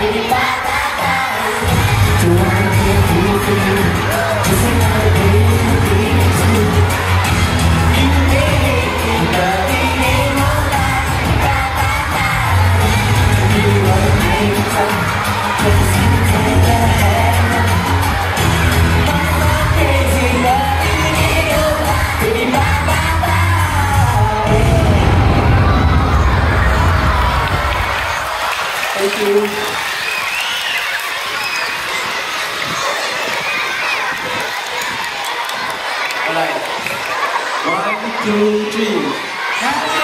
Ini Thank One, two, three. Happy